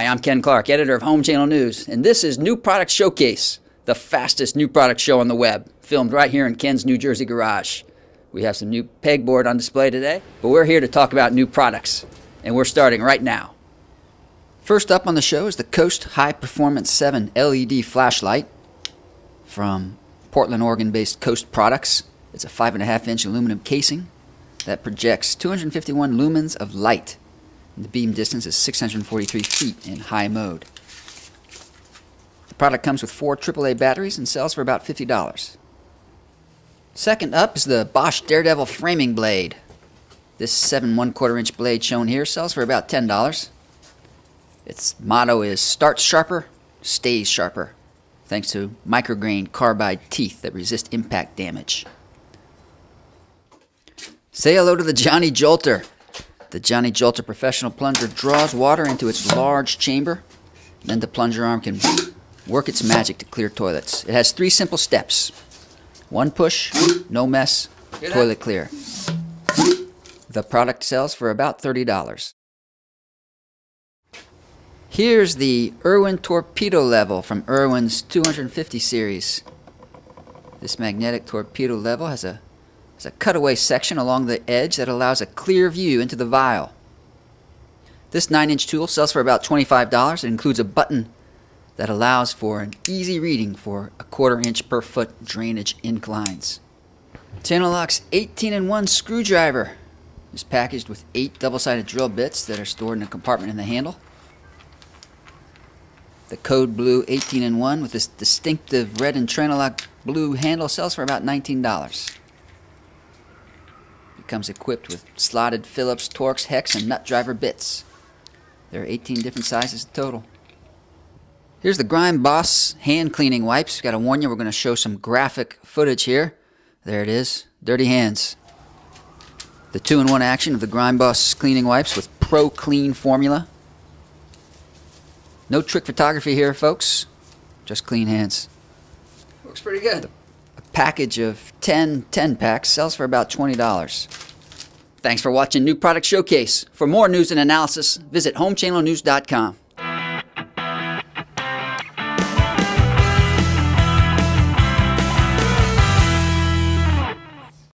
Hi, I'm Ken Clark, editor of Home Channel News, and this is New Product Showcase, the fastest new product show on the web, filmed right here in Ken's New Jersey garage. We have some new pegboard on display today, but we're here to talk about new products, and we're starting right now. First up on the show is the Coast High Performance 7 LED flashlight from Portland, Oregon based Coast Products. It's a 5.5 inch aluminum casing that projects 251 lumens of light. The beam distance is 643 feet in high mode. The product comes with four AAA batteries and sells for about $50. Second up is the Bosch Daredevil framing blade. This 7 1 quarter inch blade shown here sells for about $10. Its motto is Starts Sharper, Stays Sharper, thanks to micrograin carbide teeth that resist impact damage. Say hello to the Johnny Jolter. The Johnny Jolter professional plunger draws water into its large chamber. Then the plunger arm can work its magic to clear toilets. It has three simple steps. One push, no mess, toilet clear. The product sells for about $30. Here's the Irwin torpedo level from Irwin's 250 series. This magnetic torpedo level has a, has a cutaway section along the edge that allows a clear view into the vial. This 9-inch tool sells for about $25. It includes a button that allows for an easy reading for a quarter inch per foot drainage inclines. Channellock's 18-in-1 screwdriver is packaged with eight double-sided drill bits that are stored in a compartment in the handle. The Code Blue 18 in 1 with this distinctive red and Channellock blue handle sells for about $19. Comes equipped with slotted Phillips, Torx, hex, and nut driver bits. There are 18 different sizes total. Here's the Grime Boss hand cleaning wipes. Got to warn you, we're going to show some graphic footage here. There it is. Dirty hands. The two-in-one action of the Grime Boss cleaning wipes with Pro Clean formula. No trick photography here, folks. Just clean hands. Looks pretty good. A package of 10 10 packs sells for about $20. Thanks for watching New Product Showcase. For more news and analysis, visit homechannelnews.com.